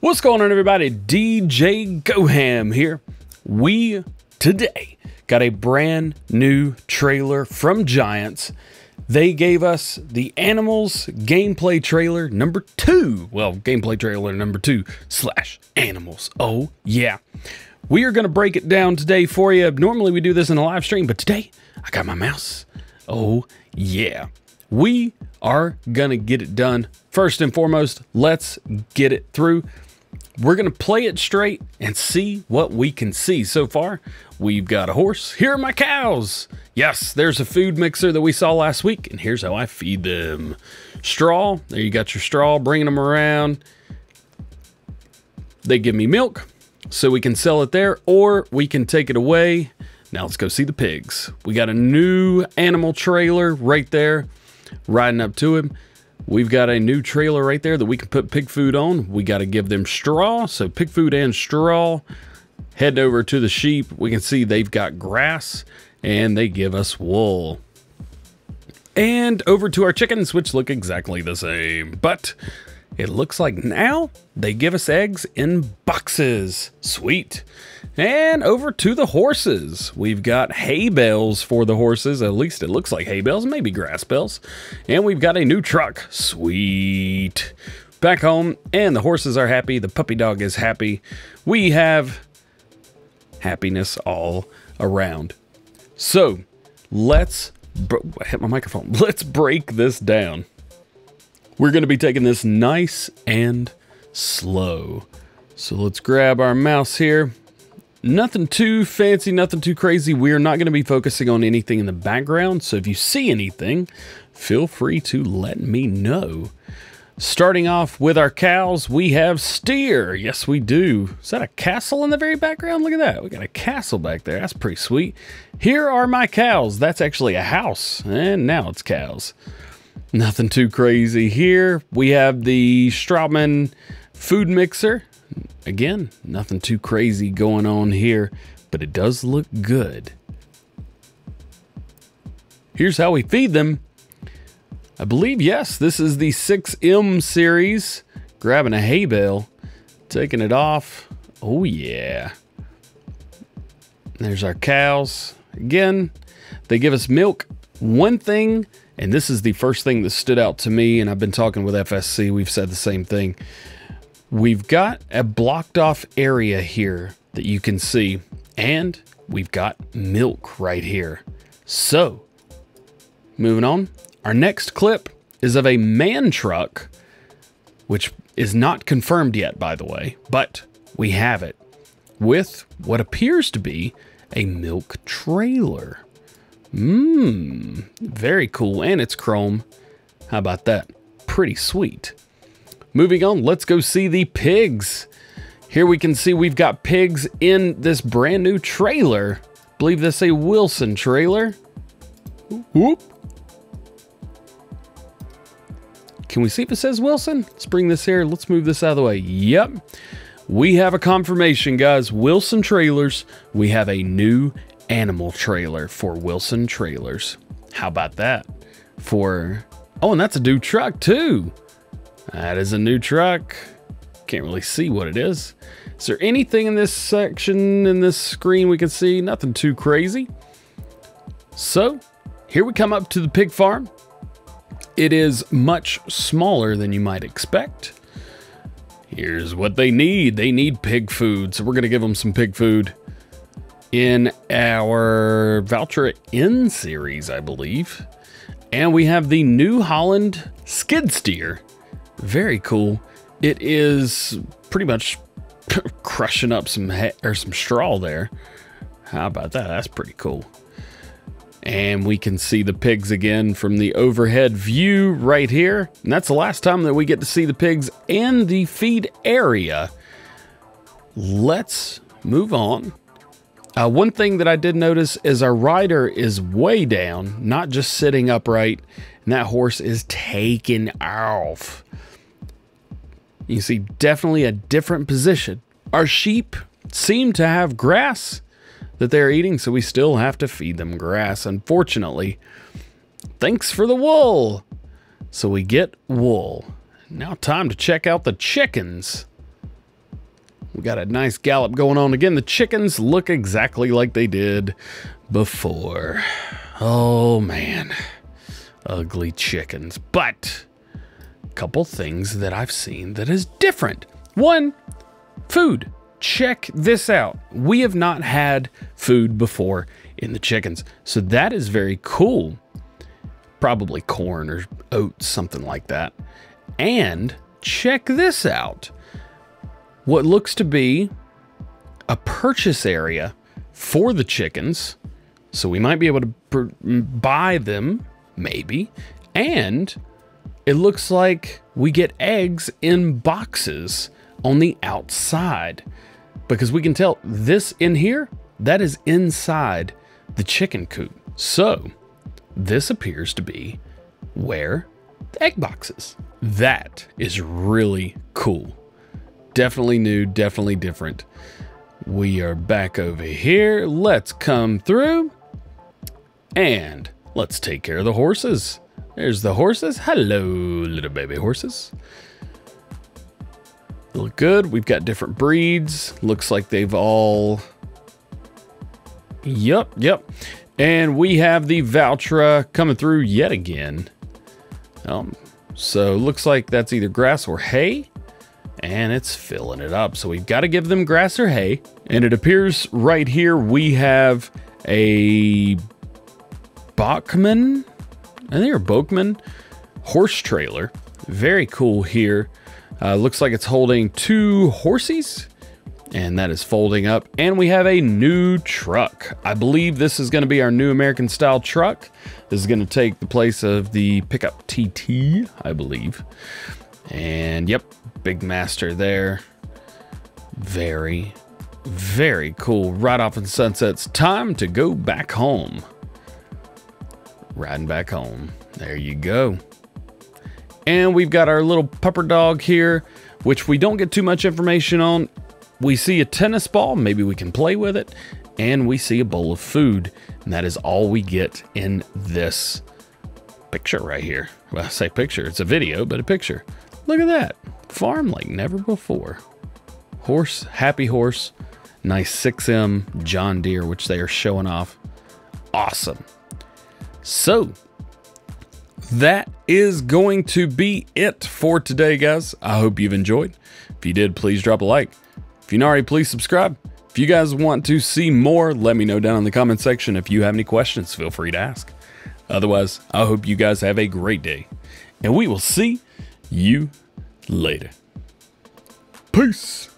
What's going on, everybody? DJ GoHam here. We today got a brand new trailer from Giants. They gave us the Animals gameplay trailer number two. Well, gameplay trailer number two slash Animals. Oh, yeah. We are going to break it down today for you. Normally we do this in a live stream, but today I got my mouse. Oh, yeah. We are going to get it done. First and foremost, let's get it through. We're going to play it straight and see what we can see. So far, we've got a horse. Here are my cows. Yes, there's a food mixer that we saw last week, and here's how I feed them. Straw. There you got your straw, bringing them around. They give me milk, so we can sell it there, or we can take it away. Now let's go see the pigs. We got a new animal trailer right there, riding up to him. We've got a new trailer right there that we can put pig food on. We got to give them straw, so pig food and straw. Head over to the sheep. We can see they've got grass and they give us wool. And over to our chickens, which look exactly the same. But it looks like now they give us eggs in boxes. Sweet. And over to the horses. We've got hay bales for the horses. At least it looks like hay bales, maybe grass bales. And we've got a new truck. Sweet. Back home, and the horses are happy. The puppy dog is happy. We have happiness all around. So let's I hit my microphone. Let's break this down. We're going to be taking this nice and slow. So let's grab our mouse here. Nothing too fancy, nothing too crazy. We're not going to be focusing on anything in the background. So if you see anything, feel free to let me know. Starting off with our cows, we have steer. Yes, we do. Is that a castle in the very background? Look at that. We got a castle back there. That's pretty sweet. Here are my cows. That's actually a house. And now it's cows. Nothing too crazy here. We have the Strautmann food mixer. Again, nothing too crazy going on here, but it does look good. Here's how we feed them. I believe, yes, this is the 6M series. Grabbing a hay bale, taking it off. Oh, yeah. There's our cows. Again, they give us milk. One thing, and this is the first thing that stood out to me, and I've been talking with FSC, we've said the same thing. We've got a blocked off area here that you can see, and we've got milk right here. So, moving on, our next clip is of a MAN truck, which is not confirmed yet, by the way, but we have it with what appears to be a milk trailer. Mmm, very cool. And it's chrome. How about that? Pretty sweet. Moving on, let's go see the pigs. Here we can see we've got pigs in this brand new trailer. I believe this a Wilson trailer. Whoop. Can we see if it says Wilson? Let's bring this here. Let's move this out of the way. Yep. We have a confirmation, guys. Wilson Trailers. We have a new animal trailer for Wilson Trailers. How about that? For, oh, and that's a new truck too. That is a new truck. Can't really see what it is. Is there anything in this section, in this screen we can see? Nothing too crazy. So, here we come up to the pig farm. It is much smaller than you might expect. Here's what they need. They need pig food, so we're going to give them some pig food in our Valtra N series, I believe. And we have the New Holland skid steer. Very cool. It is pretty much crushing up some or some straw there. How about that? That's pretty cool. And we can see the pigs again from the overhead view right here. And that's the last time that we get to see the pigs in the feed area. Let's move on uh, one thing that I did notice is our rider is way down, not just sitting upright, and that horse is taking off. You see definitely a different position. Our sheep seem to have grass that they're eating, so we still have to feed them grass, unfortunately. Thanks for the wool. So we get wool. Now time to check out the chickens. We got a nice gallop going on. Again, the chickens look exactly like they did before. Oh, man. Ugly chickens. But a couple things that I've seen that is different. One, food. Check this out. We have not had food before in the chickens. So that is very cool. Probably corn or oats, something like that. And check this out. What looks to be a purchase area for the chickens. So we might be able to buy them, maybe. And it looks like we get eggs in boxes on the outside because we can tell this in here, that is inside the chicken coop. So this appears to be where the egg boxes. That is really cool. Definitely new, definitely different. We are back over here. Let's come through and let's take care of the horses. There's the horses. Hello, little baby horses. Look good. We've got different breeds. Looks like they've all... Yep, yep. And we have the Valtra coming through yet again. Um, so looks like that's either grass or hay. And it's filling it up. So we've got to give them grass or hay. And it appears right here we have a Bachman, I think a Böckmann horse trailer. Very cool here. Uh, looks like it's holding two horses and that is folding up. And we have a new truck. I believe this is going to be our new American style truck. This is going to take the place of the pickup TT, I believe. And yep, big master there. Very, very cool. Right off in Sunset's time to go back home. Riding back home. There you go. And we've got our little pupper dog here, which we don't get too much information on. We see a tennis ball, maybe we can play with it, and we see a bowl of food. And that is all we get in this picture right here. Well, I say picture, it's a video, but a picture. Look at that. Farm like never before. Horse, happy horse, nice 6M John Deere, which they are showing off. Awesome. So, that is going to be it for today, guys. I hope you've enjoyed. If you did, please drop a like. If you're not already, please subscribe. If you guys want to see more, let me know down in the comment section. If you have any questions, feel free to ask. Otherwise, I hope you guys have a great day, and we will see you later. Peace.